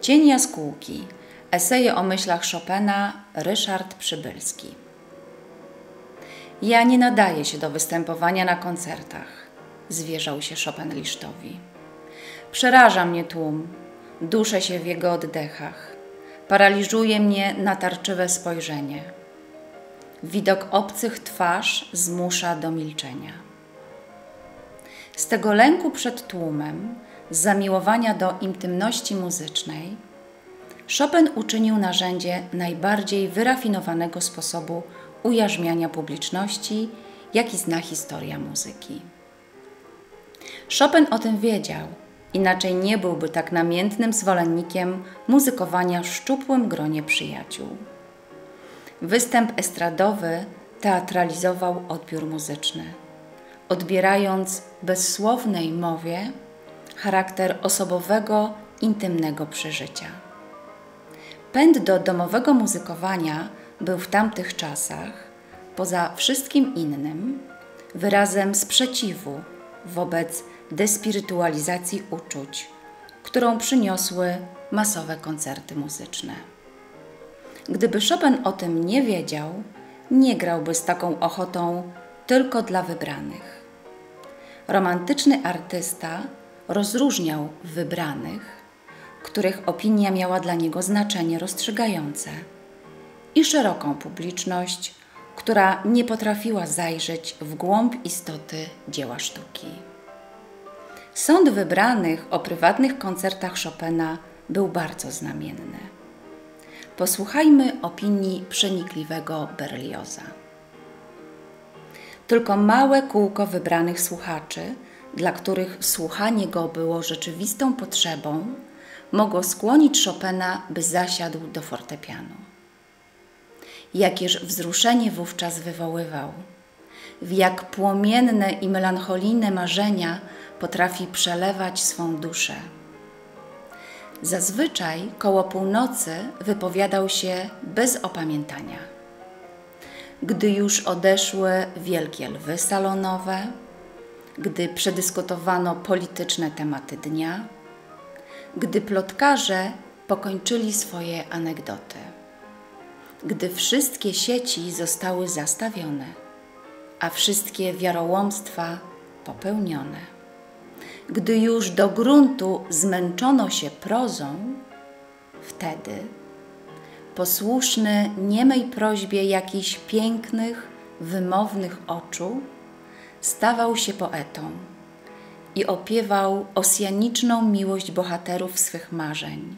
Cień jaskółki. Eseje o myślach Chopina Ryszard Przybylski. Ja nie nadaję się do występowania na koncertach, zwierzał się Chopin Lisztowi. Przeraża mnie tłum, duszę się w jego oddechach, paraliżuje mnie natarczywe spojrzenie. Widok obcych twarz zmusza do milczenia. Z tego lęku przed tłumem, z zamiłowania do intymności muzycznej, Chopin uczynił narzędzie najbardziej wyrafinowanego sposobu ujarzmiania publiczności, jaki zna historia muzyki. Chopin o tym wiedział, inaczej nie byłby tak namiętnym zwolennikiem muzykowania w szczupłym gronie przyjaciół. Występ estradowy teatralizował odbiór muzyczny, odbierając bezsłownej mowie charakter osobowego, intymnego przeżycia. Pęd do domowego muzykowania był w tamtych czasach, poza wszystkim innym, wyrazem sprzeciwu wobec despirytualizacji uczuć, którą przyniosły masowe koncerty muzyczne. Gdyby Chopin o tym nie wiedział, nie grałby z taką ochotą tylko dla wybranych. Romantyczny artysta rozróżniał wybranych, których opinia miała dla niego znaczenie rozstrzygające, i szeroką publiczność, która nie potrafiła zajrzeć w głąb istoty dzieła sztuki. Sąd wybranych o prywatnych koncertach Chopina był bardzo znamienny. Posłuchajmy opinii przenikliwego Berlioza. Tylko małe kółko wybranych słuchaczy, dla których słuchanie go było rzeczywistą potrzebą, mogło skłonić Chopina, by zasiadł do fortepianu. Jakież wzruszenie wówczas wywoływał, w jak płomienne i melancholijne marzenia potrafi przelewać swą duszę. Zazwyczaj koło północy wypowiadał się bez opamiętania. Gdy już odeszły wielkie lwy salonowe, gdy przedyskutowano polityczne tematy dnia, gdy plotkarze pokończyli swoje anegdoty, gdy wszystkie sieci zostały zastawione, a wszystkie wiarołomstwa popełnione gdy już do gruntu zmęczono się prozą, wtedy, posłuszny niemej prośbie jakichś pięknych, wymownych oczu, stawał się poetą i opiewał osjaniczną miłość bohaterów swych marzeń,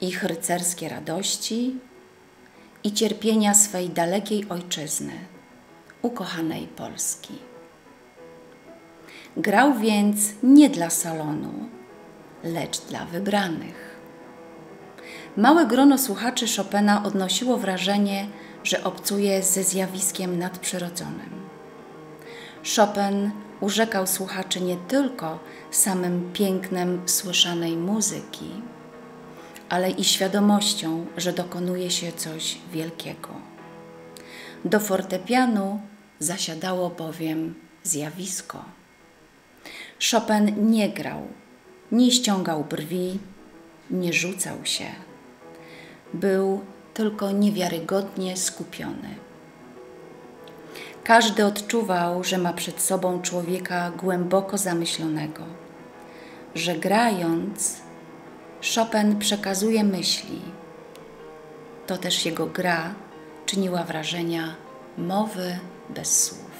ich rycerskie radości i cierpienia swej dalekiej ojczyzny, ukochanej Polski. Grał więc nie dla salonu, lecz dla wybranych. Małe grono słuchaczy Chopina odnosiło wrażenie, że obcuje ze zjawiskiem nadprzyrodzonym. Chopin urzekał słuchaczy nie tylko samym pięknem słyszanej muzyki, ale i świadomością, że dokonuje się coś wielkiego. Do fortepianu zasiadało bowiem zjawisko. Chopin nie grał, nie ściągał brwi, nie rzucał się. Był tylko niewiarygodnie skupiony. Każdy odczuwał, że ma przed sobą człowieka głęboko zamyślonego, że grając Chopin przekazuje myśli. To też jego gra czyniła wrażenia mowy bez słów.